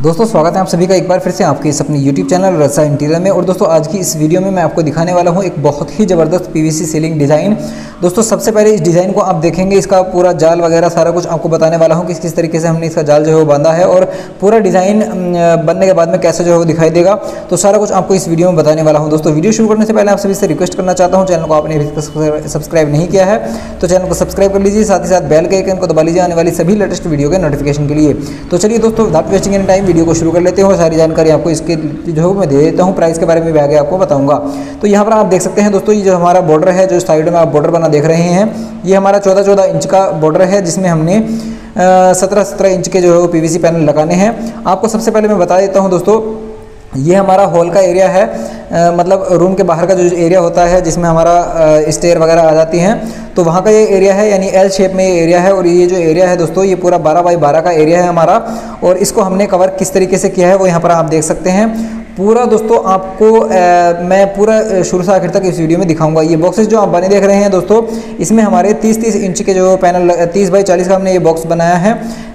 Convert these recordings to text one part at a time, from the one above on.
दोस्तों, स्वागत है आप सभी का एक बार फिर से आपके इस अपने YouTube चैनल रसा इंटीरियर में। और दोस्तों, आज की इस वीडियो में मैं आपको दिखाने वाला हूँ एक बहुत ही ज़बरदस्त पीवीसी सीलिंग डिज़ाइन दोस्तों, सबसे पहले इस डिज़ाइन को आप देखेंगे, इसका पूरा जाल वगैरह सारा कुछ आपको बताने वाला हूँ किस किस तरीके से हमने इसका जाल जो है वो बांधा है और पूरा डिज़ाइन बनने के बाद में कैसे जो है वो दिखाई देगा। तो सारा कुछ आपको इस वीडियो में बताने वाला हूँ। दोस्तों, वीडियो शुरू करने से पहले आप सभी से रिक्वेस्ट करना चाहता हूँ, चैनल को आपने सब्सक्राइब नहीं किया है तो चैनल को सब्सक्राइब कर लीजिए, साथ ही साथ बेल के आइकन को दबा लीजिए आने वाली सभी लेटेस्ट वीडियो के नोटिफिकेशन के लिए। तो चलिए दोस्तों without wasting in time video को शुरू कर लेते हैं और सारी जानकारी आपको इसके जो मैं दे देता हूँ प्राइस के बारे में भी आगे आपको बताऊँगा। तो यहाँ पर आप देख सकते हैं दोस्तों, ये जो हमारा बॉर्डर है, जो साइड में आप बॉर्डर बना देख रहे हैं, ये हमारा चौदह चौदह इंच का बॉर्डर है, जिसमें हमने सत्रह सत्रह इंच के जो है पीवीसी पैनल लगाने हैं। आपको सबसे पहले मैं बता देता हूँ दोस्तों ये हमारा हॉल का एरिया है आ, मतलब रूम के बाहर का जो एरिया होता है जिसमें हमारा स्टेयर वगैरह आ जाती हैं तो वहाँ का ये एरिया है यानी एल शेप में ये एरिया है और ये जो एरिया है दोस्तों ये पूरा 12 बाई 12 का एरिया है हमारा और इसको हमने कवर किस तरीके से किया है वो यहाँ पर आप देख सकते हैं। पूरा दोस्तों आपको आ, मैं पूरा शुरू से आखिर तक इस वीडियो में दिखाऊँगा। ये बॉक्सेस जो आप बने देख रहे हैं दोस्तों इसमें हमारे 30-30 इंच के जो पैनल 30 बाई 40 का हमने ये बॉक्स बनाया है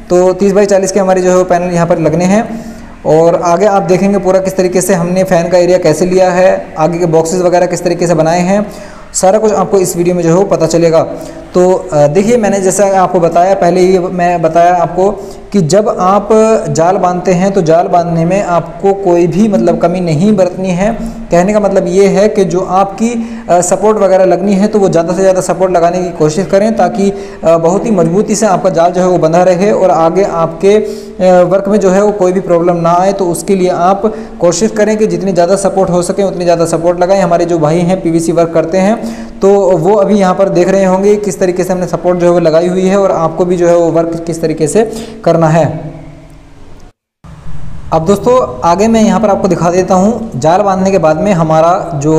तो 30 बाई 40 के हमारे जो पैनल यहाँ पर लगने हैं। और आगे आप देखेंगे पूरा किस तरीके से हमने फ़ैन का एरिया कैसे लिया है, आगे के बॉक्सेस वगैरह किस तरीके से बनाए हैं, सारा कुछ आपको इस वीडियो में जो है पता चलेगा। तो देखिए, मैंने जैसा आपको बताया, पहले ही मैं बताया आपको कि जब आप जाल बांधते हैं तो जाल बांधने में आपको कोई भी मतलब कमी नहीं बरतनी है। कहने का मतलब ये है कि जो आपकी सपोर्ट वगैरह लगनी है तो वो ज़्यादा से ज़्यादा सपोर्ट लगाने की कोशिश करें ताकि बहुत ही मजबूती से आपका जाल जो है वो बंधा रहे और आगे आपके वर्क में जो है वो कोई भी प्रॉब्लम ना आए। तो उसके लिए आप कोशिश करें कि जितनी ज़्यादा सपोर्ट हो सके, उतनी ज़्यादा सपोर्ट लगाएँ। हमारे जो भाई हैं, पीवीसी वर्क करते हैं तो वो अभी यहाँ पर देख रहे होंगे किस तरीके से हमने सपोर्ट जो है वो लगाई हुई है और आपको भी जो है वो वर्क किस तरीके से करना है। अब दोस्तों, आगे मैं यहाँ पर आपको दिखा देता हूँ। जाल बांधने के बाद में हमारा जो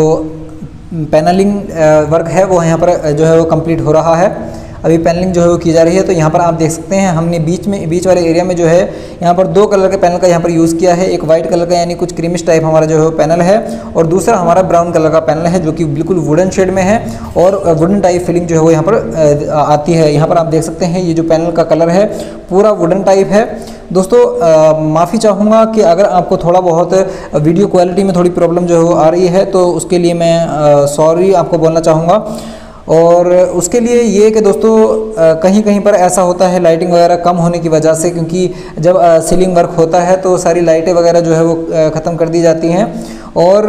पैनलिंग वर्क है वो यहाँ पर जो है वो कंप्लीट हो रहा है। अभी पैनलिंग जो है वो की जा रही है तो यहाँ पर आप देख सकते हैं, हमने बीच में, बीच वाले एरिया में जो है, यहाँ पर दो कलर के पैनल का यहाँ पर यूज़ किया है, एक वाइट कलर का यानी कुछ क्रीमिश टाइप हमारा जो है पैनल है, और दूसरा हमारा ब्राउन कलर का पैनल है, जो कि बिल्कुल वुडन शेड में है, और वुडन टाइप फिलिंग जो है वो यहाँ पर आती है। यहाँ पर आप देख सकते हैं, ये जो पैनल का कलर है, पूरा वुडन टाइप है। दोस्तों माफ़ी चाहूँगा कि अगर आपको थोड़ा बहुत वीडियो क्वालिटी में थोड़ी प्रॉब्लम जो है वो आ रही है तो उसके लिए मैं सॉरी आपको बोलना चाहूँगा। और उसके लिए ये कि दोस्तों कहीं कहीं पर ऐसा होता है लाइटिंग वगैरह कम होने की वजह से, क्योंकि जब सीलिंग वर्क होता है तो सारी लाइटें वगैरह जो है वो ख़त्म कर दी जाती हैं। और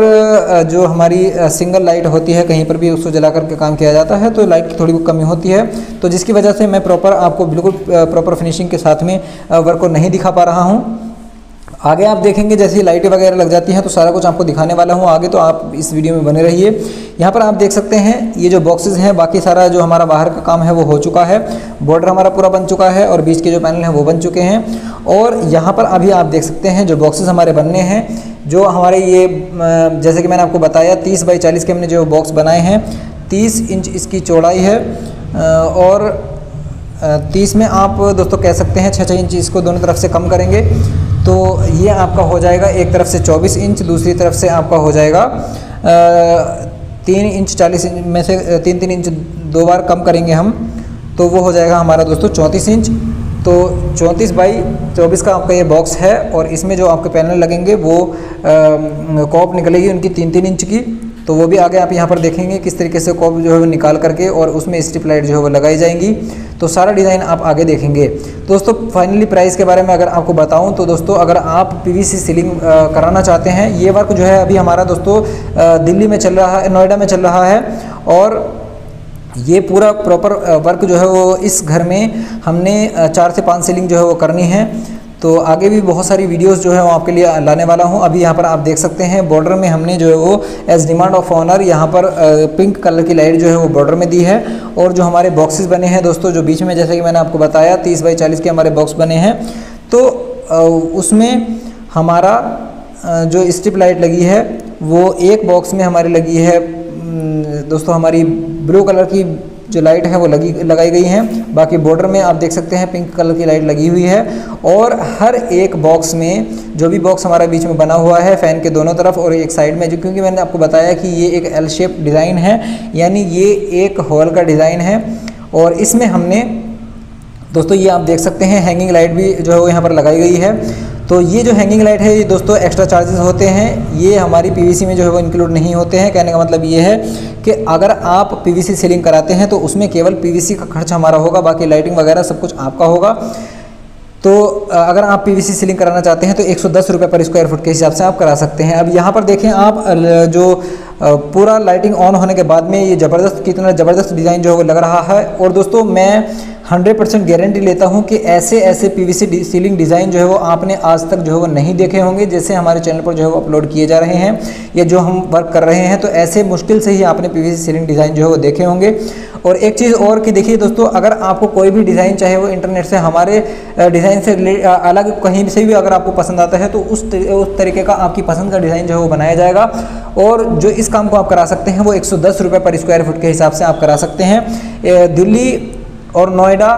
जो हमारी सिंगल लाइट होती है, कहीं पर भी उसको जला करके काम किया जाता है तो लाइट की थोड़ी कमी होती है। तो जिसकी वजह से मैं प्रॉपर आपको बिल्कुल प्रॉपर फिनिशिंग के साथ में वर्क को नहीं दिखा पा रहा हूँ। आगे आप देखेंगे जैसे लाइटें वगैरह लग जाती हैं तो सारा कुछ आपको दिखाने वाला हूँ। आगे तो आप इस वीडियो में बने रहिए। यहाँ पर आप देख सकते हैं, ये जो बॉक्सेस हैं, बाकी सारा जो हमारा बाहर का काम है, वो हो चुका है। बॉर्डर हमारा पूरा बन चुका है और बीच के जो पैनल हैं, वो बन चुके हैं। और यहाँ पर अभी आप देख सकते हैं, जो बॉक्सेस हमारे बनने हैं, जो हमारे ये जैसे कि मैंने आपको बताया, तीस बाई चालीस के हमने जो बॉक्स बनाए हैं, तीस इंच इसकी चौड़ाई है। और तीस में आप दोस्तों कह सकते हैं छः छः इंच इसको दोनों तरफ़ से कम करेंगे। तो ये आपका हो जाएगा एक तरफ़ से 24 इंच, दूसरी तरफ़ से आपका हो जाएगा तीन इंच चालीस इंच में से तीन तीन इंच दो बार कम करेंगे हम तो वो हो जाएगा हमारा दोस्तों चौंतीस इंच। तो चौंतीस बाई चौबीस का आपका ये बॉक्स है और इसमें जो आपके पैनल लगेंगे वो कॉप निकलेगी उनकी तीन तीन इंच की। तो वो भी आगे आप यहाँ पर देखेंगे किस तरीके से कॉप जो है वो निकाल करके और उसमें स्ट्रिप लाइट जो है वो लगाई जाएँगी। तो सारा डिज़ाइन आप आगे देखेंगे। दोस्तों फाइनली प्राइस के बारे में अगर आपको बताऊँ तो दोस्तों, अगर आप पीवीसी सीलिंग कराना चाहते हैं, ये वर्क जो है अभी हमारा दोस्तों दिल्ली में चल रहा है, नोएडा में चल रहा है और ये पूरा प्रॉपर वर्क जो है वो इस घर में हमने चार से पाँच सीलिंग जो है वो करनी है। तो आगे भी बहुत सारी वीडियोस जो है वो आपके लिए लाने वाला हूँ। अभी यहाँ पर आप देख सकते हैं बॉर्डर में हमने जो है वो एज डिमांड ऑफ़ ऑनर यहाँ पर पिंक कलर की लाइट जो है वो बॉर्डर में दी है। और जो हमारे बॉक्सेस बने हैं दोस्तों, जो बीच में जैसे कि मैंने आपको बताया, तीस बाई चालीस के हमारे बॉक्स बने हैं। तो उसमें हमारा जो स्ट्रिप लाइट लगी है, वो एक बॉक्स में हमारी लगी है दोस्तों हमारी ब्लू कलर की जो लाइट है वो लगी, लगाई गई है। बाकी बॉर्डर में आप देख सकते हैं पिंक कलर की लाइट लगी हुई है। और हर एक बॉक्स में जो भी बॉक्स हमारा बीच में बना हुआ है फ़ैन के दोनों तरफ़ और एक साइड में, जो क्योंकि मैंने आपको बताया कि ये एक एल शेप डिज़ाइन है, यानी ये एक हॉल का डिज़ाइन है। और इसमें हमने, दोस्तों ये आप देख सकते हैं हैंगिंग लाइट भी जो है वो यहाँ पर लगाई गई है। तो ये जो हैंगिंग लाइट है, ये दोस्तों एक्स्ट्रा चार्जेस होते हैं। ये हमारी पीवीसी में जो है वो इंक्लूड नहीं होते हैं। कहने का मतलब ये है कि अगर आप पीवीसी सीलिंग कराते हैं तो उसमें केवल पीवीसी का खर्च हमारा होगा, बाकी लाइटिंग वगैरह सब कुछ आपका होगा। तो अगर आप पीवीसी सीलिंग कराना चाहते हैं तो एक सौ पर स्क्वायर फुट के हिसाब से आप करा सकते हैं। अब यहाँ पर देखें आप जो पूरा लाइटिंग ऑन होने के बाद में ये ज़बरदस्त कितना ज़बरदस्त डिज़ाइन जो है वो लग रहा है। और दोस्तों, मैं 100 परसेंट गारंटी लेता हूँ कि ऐसे ऐसे पीवीसी सीलिंग डिज़ाइन जो है वो आपने आज तक जो है वो नहीं देखे होंगे, जैसे हमारे चैनल पर जो है वो अपलोड किए जा रहे हैं या जो हम वर्क कर रहे हैं। तो ऐसे मुश्किल से ही आपने पीवीसी सीलिंग डिज़ाइन जो है वो देखे होंगे। और एक चीज़ और कि देखिए दोस्तों, अगर आपको कोई भी डिज़ाइन चाहे वो इंटरनेट से, हमारे डिज़ाइन से अलग कहीं से भी अगर आपको पसंद आता है तो उस उस तरीके का आपकी पसंद का डिज़ाइन जो है वो बनाया जाएगा। और जो इस काम को आप करा सकते हैं वो एक सौ पर स्क्वायर फुट के हिसाब से आप करा सकते हैं। दिल्ली और नोएडा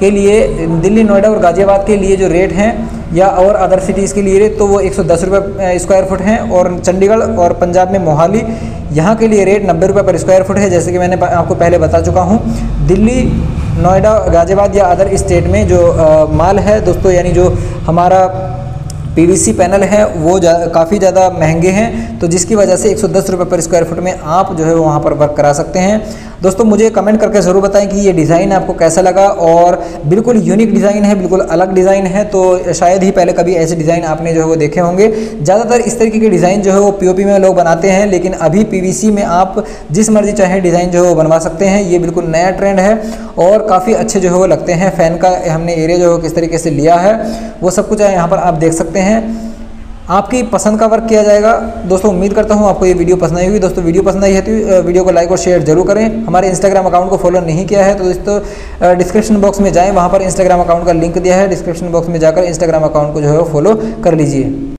के लिए दिल्ली नोएडा और गाज़ियाबाद के लिए जो रेट हैं या और अदर सिटीज़ के लिए रेट तो वो एक सौ स्क्वायर फुट हैं। और चंडीगढ़ और पंजाब में मोहाली यहाँ के लिए रेट नब्बे रुपये पर स्क्वायर फुट है जैसे कि मैंने आपको पहले बता चुका हूँ। दिल्ली नोएडा गाज़ियाबाद या अदर स्टेट में जो आ, माल है दोस्तों यानी जो हमारा पीवीसी पैनल है वो जा, काफ़ी ज़्यादा महँगे हैं। तो जिसकी वजह से एक सौ पर स्क्वायर फुट में आप जो है वहाँ पर वर्क करा सकते हैं। दोस्तों, मुझे कमेंट करके ज़रूर बताएँ कि ये डिज़ाइन आपको कैसा लगा और बिल्कुल यूनिक डिज़ाइन है, बिल्कुल अलग डिज़ाइन है तो शायद ही पहले कभी ऐसे डिज़ाइन आपने जो है वो देखे होंगे। ज़्यादातर इस तरीके के डिज़ाइन जो है वो पीओपी में लोग बनाते हैं, लेकिन अभी पीवीसी में आप जिस मर्ज़ी चाहे डिज़ाइन जो है वो बनवा सकते हैं, ये बिल्कुल नया ट्रेंड है और काफ़ी अच्छे जो है वो लगते हैं। फ़ैन का हमने एरिया जो है किस तरीके से लिया है, वो सब कुछ यहाँ पर आप देख सकते हैं। आपकी पसंद का वर्क किया जाएगा। दोस्तों, उम्मीद करता हूँ आपको ये वीडियो पसंद आई होगी। दोस्तों, वीडियो पसंद आई है तो वीडियो को लाइक और शेयर ज़रूर करें। हमारे इंस्टाग्राम अकाउंट को फॉलो नहीं किया है तो दोस्तों डिस्क्रिप्शन बॉक्स में जाएँ। वहाँ पर इंस्टाग्राम अकाउंट का लिंक दिया है। डिस्क्रिप्शन बॉक्स में जाकर इंस्टाग्राम अकाउंट को जो है फॉलो कर लीजिए।